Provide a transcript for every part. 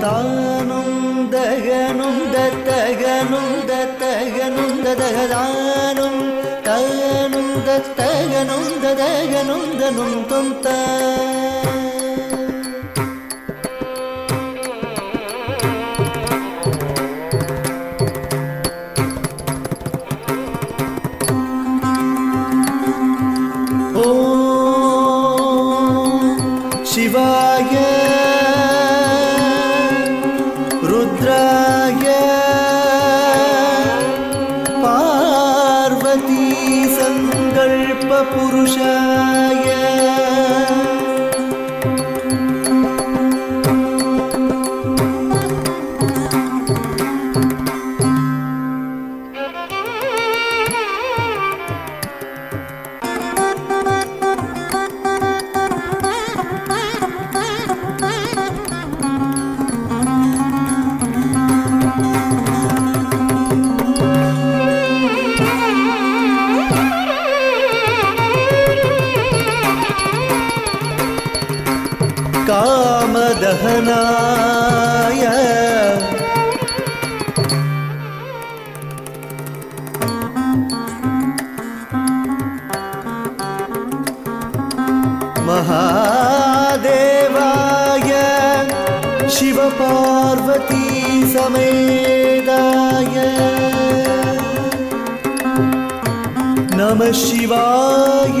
தானும் தகனும் தத்தகனும் தத்தகனும் ததகதானும் தானும் தத்தகனும் ததகனும் தனும் தொந்தான் puruja. कामदहनाय। महादेवाय शिवपार्वती समेदाय नमः शिवाय।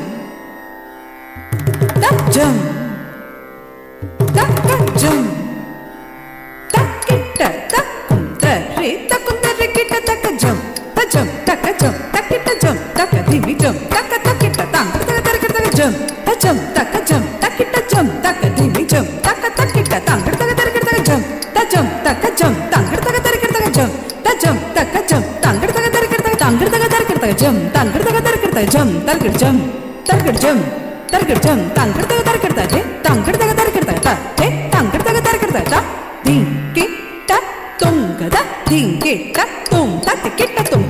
తర్కడజం తర్కడజం తర్కడజం తర్కడజం తాంకడతగ తర్కడతా చే తాంకడతగ తర్కడతా తా చే తాంకడతగ తర్కడతా తా దింకి ట తుంగద దింకి ట తుం త టికెట తుం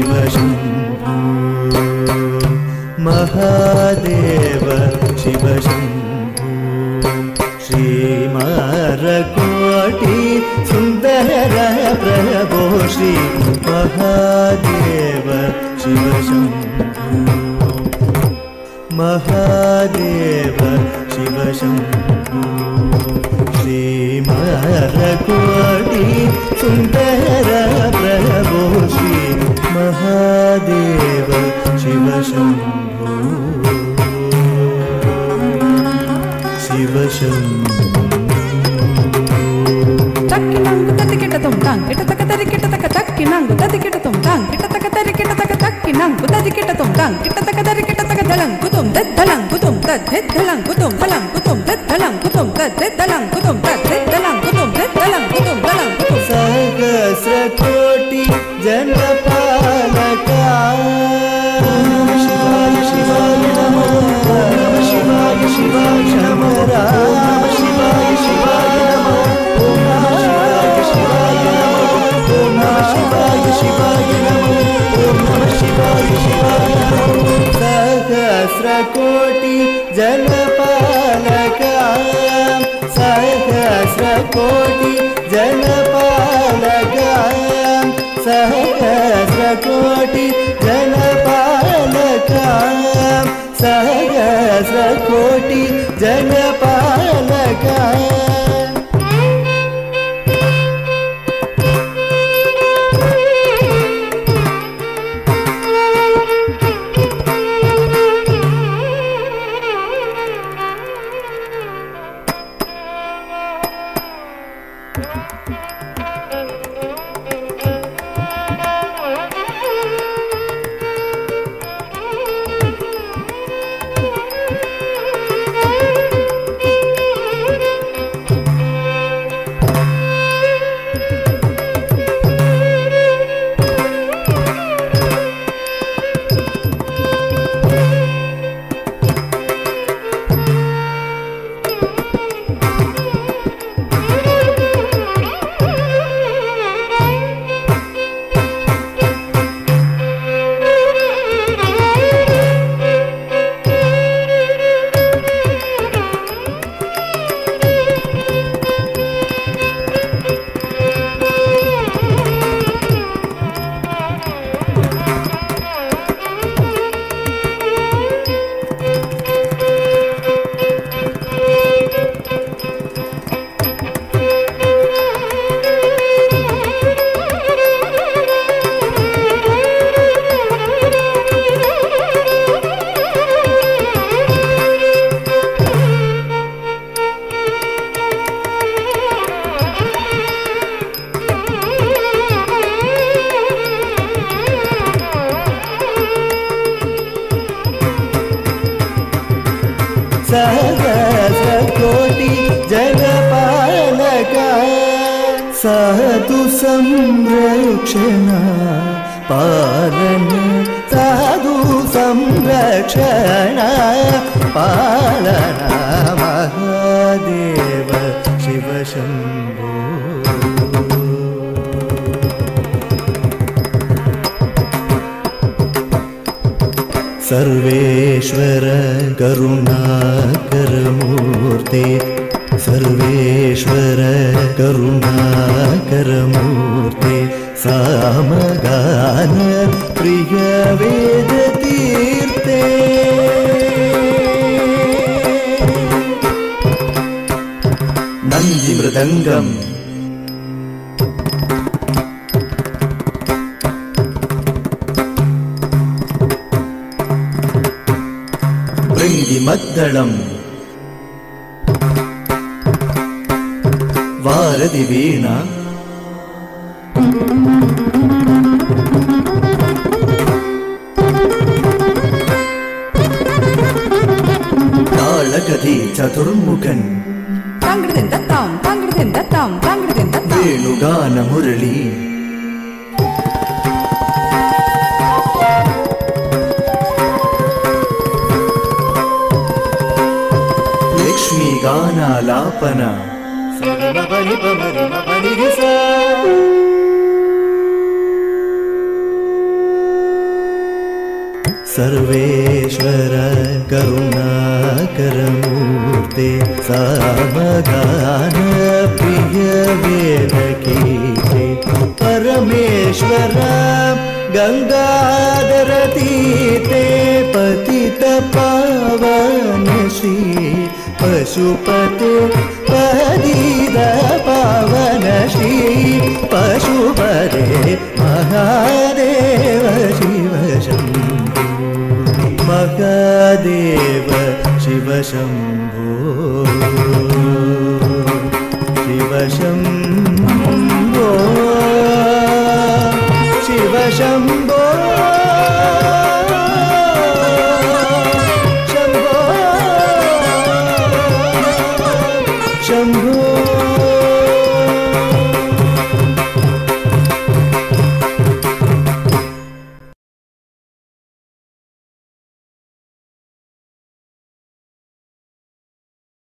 शिव शम्भो महादेव शिव शम्भो श्रीमरकोटि सुन्दर प्रभो श्री महादेव शिव शम्भो महादेव शिव शम्भो श्रीमरकोटि सुन्दर తక్కి నంగు తదికిట తుమ్ దంగ్ కిట తక తరికిట తక తక్కి నంగు తదికిట తుమ్ దంగ్ కిట తక తరికిట తక దలంగు తుమ్ దద్ దలంగు తుమ్ దద్ దలంగు తుమ్ దలంగు తుమ్ దద్ దలంగు తుమ్ దద్ దలంగు తుమ్ దద్ దలంగు తుమ్ దద్ कोटि जनपालकायां सहस्रकोटि जनपालकायां सहस्रकोटि स सहस्रकोटि जनपालका। साधु संरक्षण पालन। साधु संरक्षण पालन കരുണാകരമൂർത്തി സാമഗാന പ്രിയവേദ തീർത്തേ നന്ദി മൃദംഗം മൃംഗി മദ്ദളം வாரதி வீணா. தாளகதி சதுர்முகன். தாங்கிருதெந்தத்தாம் தாங்கிருதெந்தத்தாம் தாங்கிருதெந்தத்தாம் வேணுகான முரளி. லக்ஷ்மி கானாலாபனா सर्वेश्वर करुणाकरमूर्ते सामगान प्रिय वेदकीर्ते परमेश्वर गङ्गाधरतीते श्री पशुपते पदीद पावन श्री पशुपते महादेव